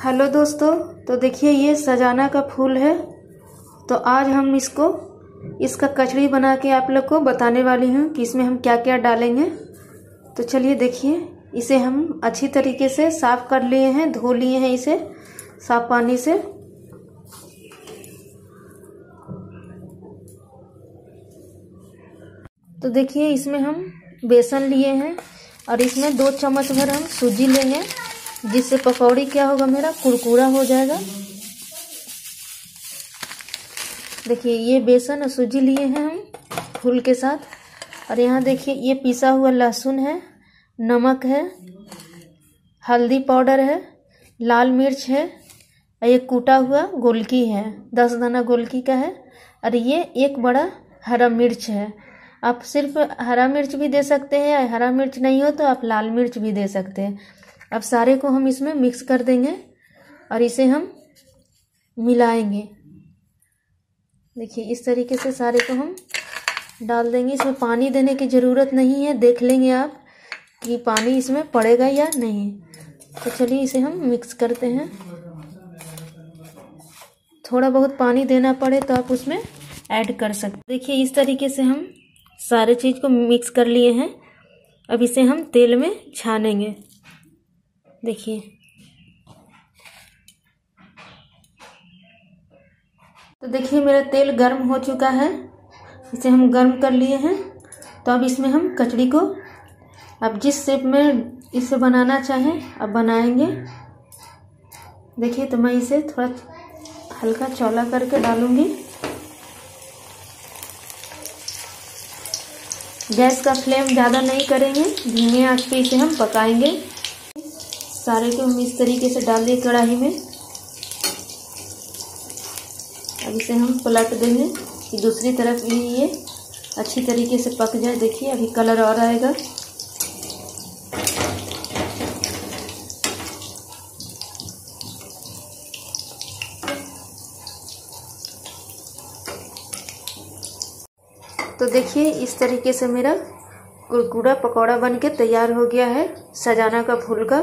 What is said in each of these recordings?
Hello दोस्तों तो देखिए ये सजाना का फूल है। तो आज हम इसको, इसका कचड़ी बना के आप लोग को बताने वाली हूँ कि इसमें हम क्या क्या डालेंगे। तो चलिए देखिए, इसे हम अच्छी तरीके से साफ़ कर लिए हैं, धो लिए हैं इसे, साफ़ पानी से। तो देखिए, इसमें हम बेसन लिए हैं और इसमें दो चम्मच भर हम सूजी लेंगे। जिससे पकौड़ी क्या होगा मेरा? कुरकुरा हो जाएगा। देखिए, ये बेसन और सूजी लिए हैं हम फूल के साथ। और यहाँ देखिए, ये पिसा हुआ लहसुन है, नमक है, हल्दी पाउडर है, लाल मिर्च है, और ये कूटा हुआ गोलकी है, दस दाना गोलकी का है। और ये एक बड़ा हरा मिर्च है। आप सिर्फ़ हरा मिर्च भी दे सकते हैं हरा मिर्च नहीं हो तो आप लाल मिर्च भी दे सकते हैं। अब सारे को हम इसमें मिक्स कर देंगे और इसे हम मिलाएँगे। देखिए, इस तरीके से सारे को हम डाल देंगे। इसमें पानी देने की ज़रूरत नहीं है। देख लेंगे आप कि पानी इसमें पड़ेगा या नहीं। तो चलिए, इसे हम मिक्स करते हैं। थोड़ा बहुत पानी देना पड़े तो आप उसमें ऐड कर सकते देखिए, इस तरीके से हम सारे चीज़ को मिक्स कर लिए हैं। अब इसे हम तेल में छानेंगे। देखिए। तो देखिए, मेरा तेल गर्म हो चुका है। इसे हम गर्म कर लिए हैं। तो अब इसमें हम कचड़ी को अब जिस शेप में इसे बनाना चाहें, अब बनाएँगे। देखिए तो मैं इसे थोड़ा हल्का चौला करके डालूँगी। गैस का फ्लेम ज़्यादा नहीं करेंगे। धीमे आँच पे इसे हम पकाएँगे। सारे को हम इस तरीके से डाल दिए कढ़ाई में। अब इसे हम पलट देंगे कि दूसरी तरफ़ भी ये अच्छी तरीके से पक जाए। देखिए, अभी कलर और आएगा। तो देखिए, इस तरीके से मेरा कुरकुरा पकौड़ा बन के तैयार हो गया है। सजाना का फूल का।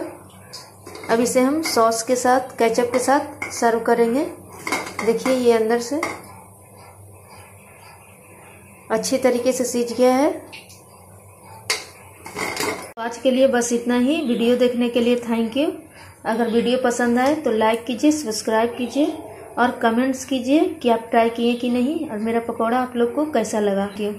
अब इसे हम सॉस के साथ, केचप के साथ सर्व करेंगे। देखिए ये अंदर से। अच्छी तरीके से सीज गया है। तो आज के लिए बस इतना ही। वीडियो देखने के लिए थैंक यू अगर वीडियो पसंद आए तो लाइक कीजिए सब्सक्राइब कीजिए और कमेंट्स कीजिए कि आप ट्राई किए कि नहीं और मेरा पकौड़ा आप लोग को कैसा लगा। क्यों